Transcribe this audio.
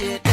it.